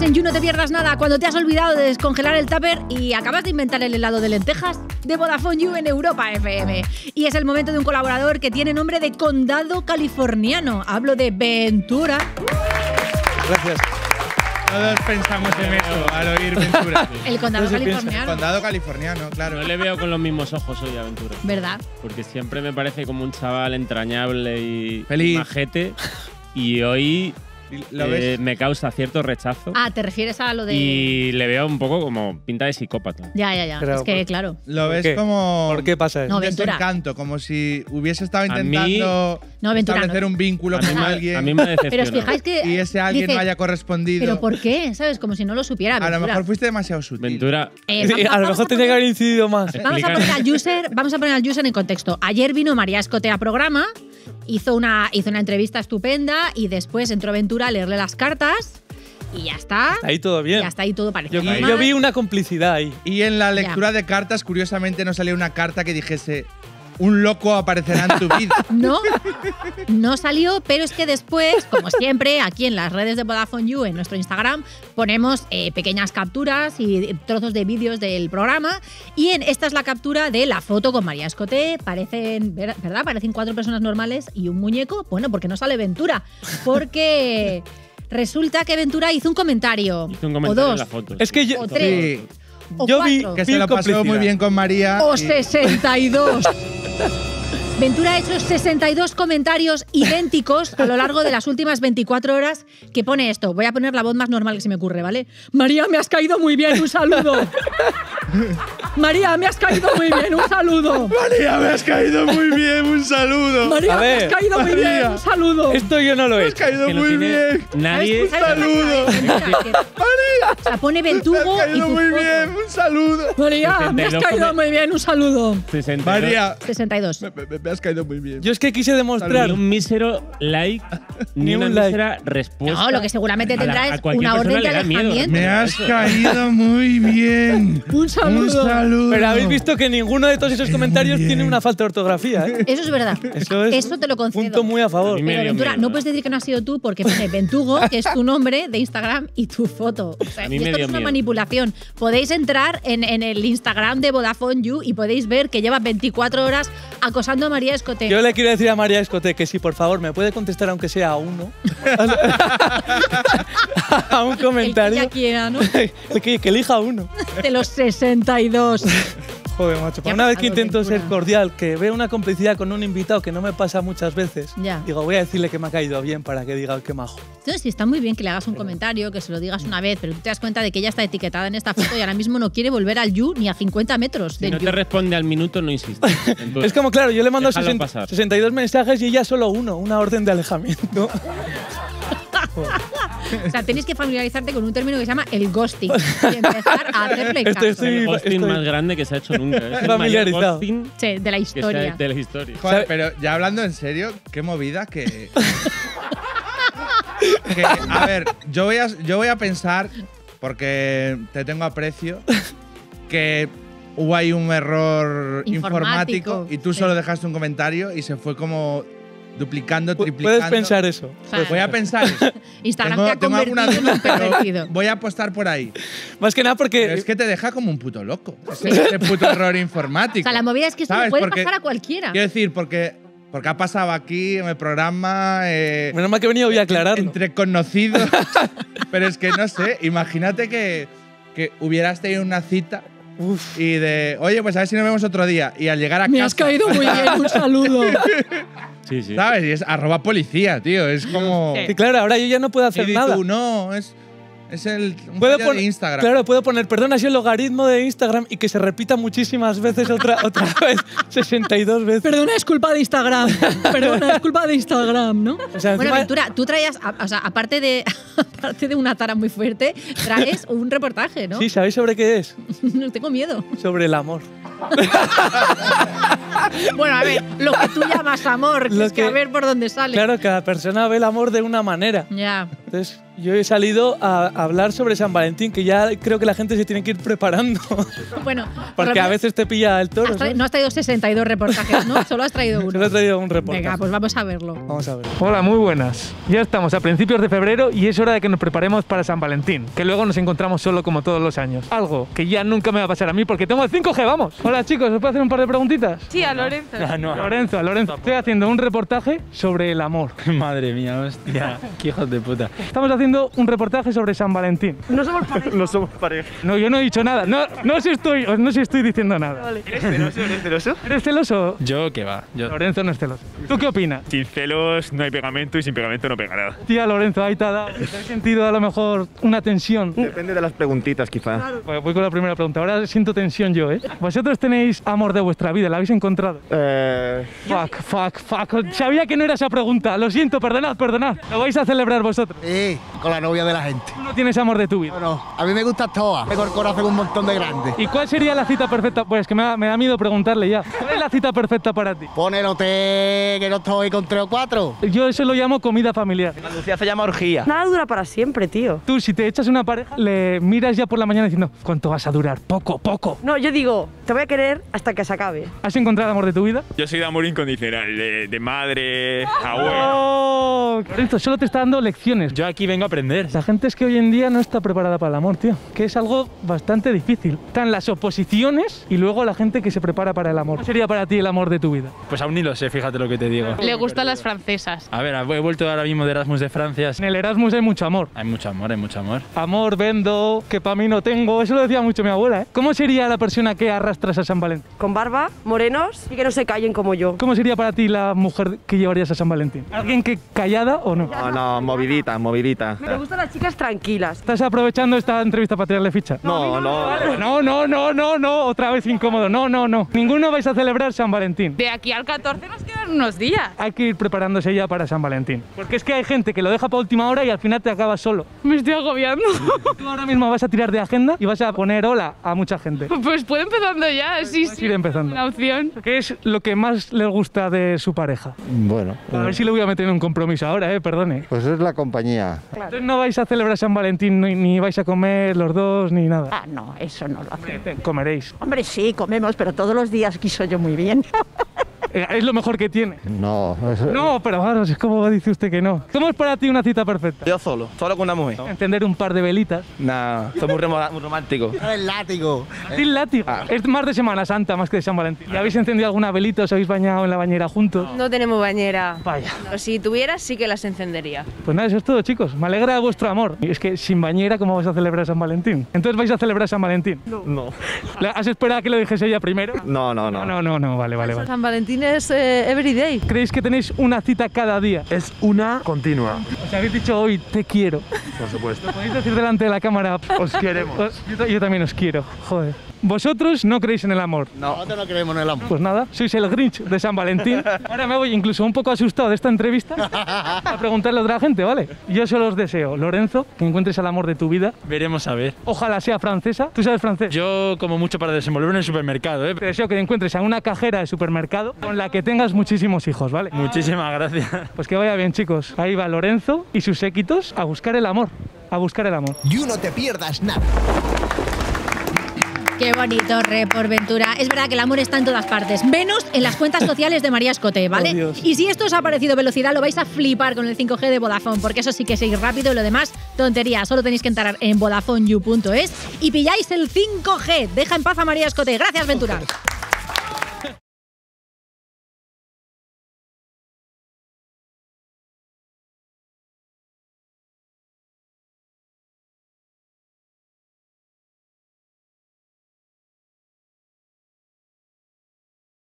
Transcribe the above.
estás en You, no te pierdas nada. Cuando te has olvidado de descongelar el tupper y acabas de inventar el helado de lentejas de Vodafone You en Europa FM. Y es el momento de un colaborador que tiene nombre de condado californiano. Hablo de Ventura. Gracias. Todos pensamos en eso al oír Ventura. El condado californiano. Condado californiano, claro. No le veo con los mismos ojos hoy a Aventura. ¿Verdad? Porque siempre me parece como un chaval entrañable y Feliz. majete. Y hoy ¿Lo eh, me causa cierto rechazo. Ah, ¿te refieres a lo de...? Y le veo un poco como pinta de psicópata. Ya, ya, ya. Pero, es que, ¿por- claro. Lo ¿Por ves qué? como ¿Por qué pasa eso? No, un Ventura. desencanto, como si hubiese estado A mí- intentando No, Ventura, establecer no. un vínculo A con me, alguien a mí me decepciona. Pero os fijáis que... y ese alguien dice, no haya correspondido. ¿Pero por qué? ¿Sabes? Como si no lo supiera. a lo mejor fuiste demasiado sutil. Ventura, Eh, Sí, a lo mejor tenía que haber incidido más. Vamos a poner al user, vamos a poner al user en contexto. Ayer vino María Escote a programa, hizo una, hizo una entrevista estupenda y después entró Ventura a leerle las cartas y ya está. Ahí todo bien. Ya está ahí todo parecido. Yo, yo vi una complicidad ahí. Y en la lectura de cartas, curiosamente, no salió una carta que dijese un loco aparecerá en tu vida. No, no salió, pero es que después, como siempre, aquí en las redes de Vodafone You, en nuestro Instagram, ponemos eh, pequeñas capturas y trozos de vídeos del programa. Y en esta es la captura de la foto con María Escoté. Parecen, ver- ¿verdad? Parecen cuatro personas normales y un muñeco. Bueno, porque no sale Ventura. Porque resulta que Ventura hizo un comentario. hizo un o comentario dos. en la foto. Es que yo, O tres. Sí, O yo vi que se lo pasó muy bien con María. O y- 62. Ventura ha hecho 62 comentarios idénticos a lo largo de las últimas 24 horas que pone esto. Voy a poner la voz más normal que se me ocurre, ¿vale? María, me has caído muy bien, un saludo. María, me has caído muy bien, un saludo. María, me has caído muy bien, un saludo. María, me has caído muy bien, un saludo. esto yo no lo me he has hecho. caído que no muy bien. nadie. ¿Sabes- sabes lo que saludo. O sea, pone Me has y caído muy bien, un saludo. María, me has 62 caído muy bien, un saludo. 62. María, 62. me, me- me has caído muy bien. Yo es que quise demostrar. Ni un mísero like, ni, Ni una un like. mísera respuesta. No, lo que seguramente tendrá es una orden de alejamiento. Me has caído muy bien. Un saludo. Un saludo. Pero habéis visto que ninguno de todos esos comentarios tiene una falta de ortografía, ¿eh? Eso es verdad. Eso es Eso te lo concedo. punto muy a favor. A Pero Ventura, miedo, no puedes decir que no has sido tú porque pone Ventugo, que es tu nombre de Instagram y tu foto. O sea, A mí y me esto es una miedo. manipulación. Podéis entrar en, en el Instagram de Vodafone You y podéis ver que lleva 24 horas acosando a María Escote. Yo le quiero decir a María Escote que si por favor me puede contestar aunque sea a uno. a un el que comentario. ella quiera, ¿no? El que, que elija uno. De los 62. Joder, macho. Una vez que intento ser cordial, que veo una complicidad con un invitado que no me pasa muchas veces, Ya. digo, voy a decirle que me ha caído bien para que diga qué majo. Entonces, sí, está muy bien que le hagas un comentario, que se lo digas una vez, pero tú te das cuenta de que ella está etiquetada en esta foto y ahora mismo no quiere volver al You ni a 50 metros Si del no You. te responde al minuto, no. Entonces, Es como, claro, yo le mando déjalo 60 pasar. 62 mensajes y ella solo uno, una orden de alejamiento. O sea, tenéis que familiarizarte con un término que se llama el ghosting y empezar a hacerle Estoy- caso. es el estoy- ghosting estoy- más grande que se ha hecho nunca. Es el mayor Familiarizado. ghosting Sí, de la historia. de la historia. Joder, pero ya hablando en serio, qué movida que. que, a ver, yo voy a, yo voy a pensar, porque te tengo aprecio, que hubo ahí un error Informático, informático, y tú sí. solo dejaste un comentario y se fue como duplicando, triplicando. Puedes pensar eso. O Voy a pensar eso. Instagram Tengo- te ha tengo alguna convertido en un duda, pero. Voy a apostar por ahí. Más que nada porque Pero es que te deja como un puto loco. Ese, ese puto error O informático. sea, la movida es que esto puede Porque- pasar a cualquiera. Quiero decir, porque, porque ha pasado aquí en el programa. eh, menos mal que he venido voy a aclararlo. Entre conocidos. pero es que no sé, imagínate que, que hubieras tenido una cita Uf. y de, oye, pues a ver si nos vemos otro día. Y al llegar a Me casa. has caído muy bien, un saludo. Sí, sí. ¿Sabes? Y es arroba policía, tío. Es como. Sí. Claro, ahora yo ya no puedo Y hacer di nada. tú, no, es. Es el. Puedo fallo poner- de Instagram. Claro, puedo poner, perdón, así el logaritmo de Instagram y que se repita muchísimas veces otra, otra vez, 62 veces. Perdona, es culpa de Instagram. Perdona, es culpa de Instagram, ¿no? O sea, bueno, Ventura, tú traías, o sea, aparte de, aparte de una tara muy fuerte, traes un reportaje, ¿no? Sí, ¿sabéis sobre qué es? No tengo miedo. Sobre el amor. Bueno, a ver, lo que tú llamas amor, que es que, que- a ver por dónde sale. Claro, cada persona ve el amor de una manera. Ya. Entonces, yo he salido a hablar sobre San Valentín, que ya creo que la gente se tiene que ir preparando. Bueno, Porque a veces te pilla el toro. has no has traído 62 reportajes, ¿no? Solo has traído Solo uno. he traído un reportaje. Venga, pues vamos a verlo. Vamos a ver. Hola, muy buenas. Ya estamos a principios de febrero y es hora de que nos preparemos para San Valentín, que luego nos encontramos solo como todos los años. Algo que ya nunca me va a pasar a mí porque tengo el 5G, vamos. Hola chicos, ¿os puedo hacer un par de preguntitas? Sí, a Lorenzo. A Lorenzo, a Lorenzo. Estoy haciendo un reportaje sobre el amor. Madre mía, hostia. Qué hijos de puta. Estamos haciendo un reportaje sobre San Valentín. No somos pareja. No somos pareja. No, yo no he dicho nada. No, no os estoy, no os estoy diciendo nada. Vale. ¿Eres celoso? ¿Eres celoso? Yo, que va. Yo. Lorenzo no es celoso. ¿Tú qué opinas? Sin celos no hay pegamento y sin pegamento no pega nada. Tía Lorenzo, ahí te ha dado. ¿Te has sentido a lo mejor una tensión? Depende de las preguntitas, quizá. Pues voy con la primera pregunta. Ahora siento tensión yo, ¿eh? ¿Vosotros tenéis amor de vuestra vida? ¿La habéis encontrado? Eh, Fuck, fuck, fuck. Sabía que no era esa pregunta. Lo siento, perdonad, perdonad. Lo vais a celebrar vosotros. Sí, con la novia de la gente. Tú no tienes amor de tu vida. Bueno, a mí me gusta todas. Tengo el corazón un montón de grande. ¿Y cuál sería la cita perfecta? Pues que me da, me da miedo preguntarle ya. ¿Cuál es la cita perfecta para ti? Pon el hotel que no estoy con tres o cuatro. Yo eso lo llamo comida familiar. Andalucía se llama orgía. Nada dura para siempre, tío. Tú, si te echas una pareja, le miras ya por la mañana diciendo, ¿cuánto vas a durar? Poco, poco. No, yo digo, te voy a querer hasta que se acabe. ¿Has encontrado el amor de tu vida? Yo soy de amor incondicional, de, de madre, abuelo. ¡Oh! Lorenzo, solo te está dando lecciones. Yo aquí vengo a aprender. La gente es que hoy en día no está preparada para el amor, tío. Que es algo bastante difícil. Están las oposiciones y luego la gente que se prepara para el amor. ¿Cuál sería para ti el amor de tu vida? Pues aún ni lo sé, fíjate lo que te digo. Le gustan las francesas. A ver, he vuelto ahora mismo de Erasmus de Francia. En el Erasmus hay mucho amor. Hay mucho amor, hay mucho amor. Amor, vendo, que para mí no tengo. Eso lo decía mucho mi abuela, ¿eh? ¿Cómo sería la persona que arrastras a San Valentín? Con barba, morenos y que no se callen como yo. ¿Cómo sería para ti la mujer que llevarías a San Valentín? ¿Alguien que callada o no? No, no, movidita, movidita. Me gustan las chicas tranquilas. ¿Estás aprovechando esta entrevista para tirarle ficha? No, no. No, no, no, no, no, otra vez incómodo. No, no, no. Ninguno vais a celebrar San Valentín. De aquí al 14 nos quedan unos días. Hay que ir preparándose ya para San Valentín. Porque es que hay gente que lo deja para última hora y al final te acabas solo. Me estoy agobiando. Tú ahora mismo vas a tirar de agenda y vas a poner hola a mucha gente. Pues puedo empezando ya, sí, sí. ir empezando. Una opción. ¿Qué es lo que más le gusta de su pareja? Bueno, A ver si le voy a meter en un compromiso ahora, eh, perdone. pues es la compañía. Entonces no vais a celebrar San Valentín ni, ni vais a comer los dos ni nada. Ah, no, eso no lo hace. Eh, Comeréis. Hombre, sí, comemos, pero todos los días quiso yo muy bien. Eh, Es lo mejor que tiene. No, No, pero claro, es como dice usted que no. ¿Cómo es para ti una cita perfecta? Yo solo, solo con una mujer. Encender un par de velitas. Nah, soy muy, muy romántico. El látigo. Sin látigo. Es más de Semana Santa más que de San Valentín. ¿Ya habéis encendido alguna velita? ¿Os habéis bañado en la bañera juntos? No tenemos bañera. Vaya. No, si tuvieras, sí que las encendería. Pues nada, eso es todo, chicos. Me alegra vuestro amor. Y es que sin bañera, ¿cómo vais a celebrar San Valentín? Entonces vais a celebrar San Valentín. No. ¿La- ¿Has esperado a que lo dijese ella primero? No, no, No, no. no, no, no, vale, vale, vale. San Valentín es eh, everyday. ¿Creéis que tenéis una cita cada día? es una continua, Os habéis dicho hoy, te quiero. por supuesto. ¿Podéis decir delante de la cámara? Os queremos. Os- Yo, yo también os quiero, joder. Vosotros no creéis en el amor. Nosotros no creemos en el amor. Pues nada, sois el Grinch de San Valentín. Ahora me voy incluso un poco asustado de esta entrevista a preguntarle a otra gente, ¿vale? Yo solo os deseo, Lorenzo, que encuentres el amor de tu vida. Veremos a ver. Ojalá sea francesa. ¿Tú sabes francés? Yo como mucho para desenvolverme en el supermercado, ¿eh? Te deseo que encuentres a una cajera de supermercado con la que tengas muchísimos hijos, ¿vale? Muchísimas gracias. Pues que vaya bien, chicos. Ahí va Lorenzo y sus séquitos a buscar el amor. A buscar el amor. Y no te pierdas nada. Qué bonito, re por Ventura. Es verdad que el amor está en todas partes, menos en las cuentas sociales de María Escote, ¿vale? Oh, y si esto os ha parecido velocidad, lo vais a flipar con el 5G de Vodafone, porque eso sí que es ir rápido y lo demás, tontería. Solo tenéis que entrar en vodafoneyou.es y pilláis el 5G. Deja en paz a María Escote. Gracias, Ventura.